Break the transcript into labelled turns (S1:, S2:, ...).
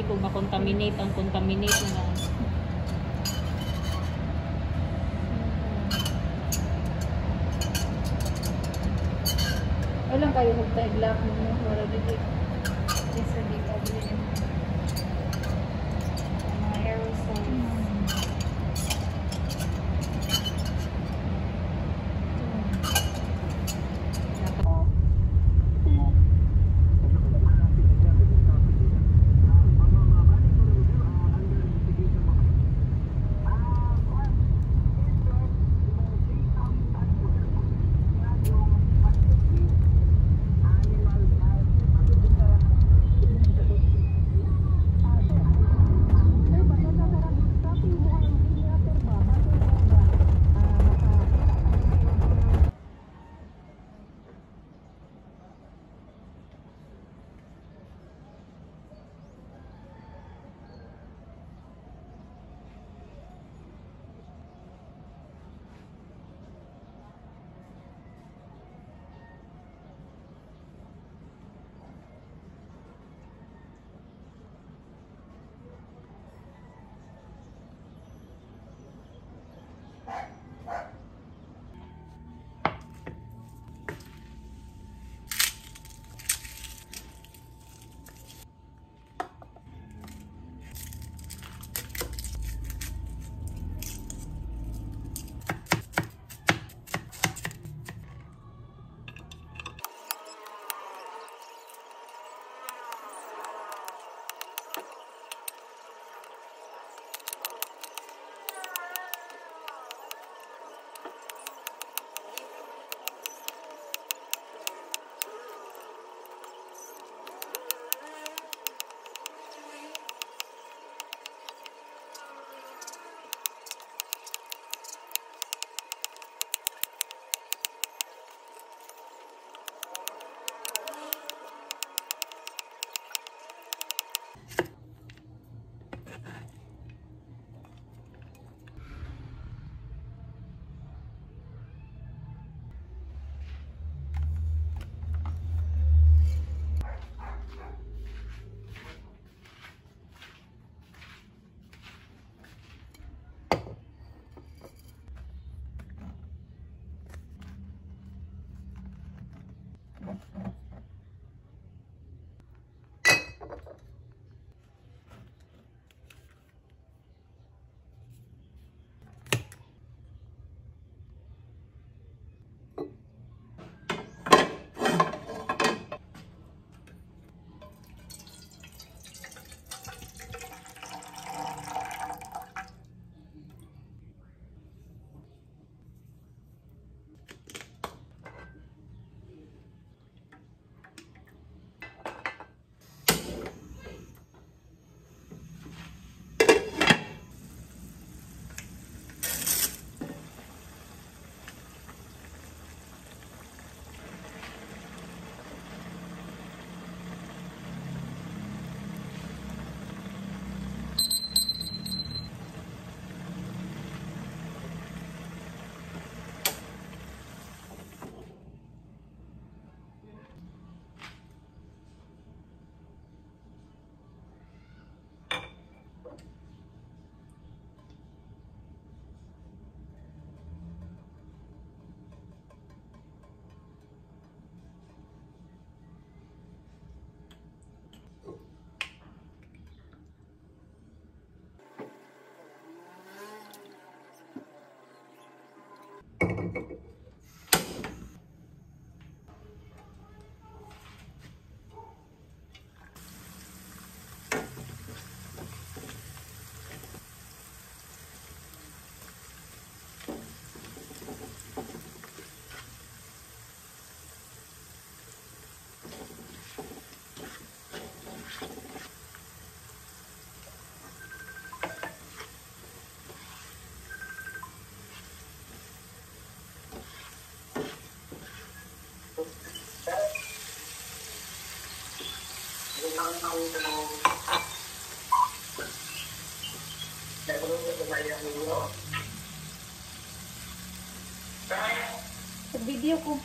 S1: Sabi ko, makontaminate ang contaminate na lang.
S2: Wala kayo magta-iglap mo. Wala dito. Yes, hindi ka bilhin. Sa video ko.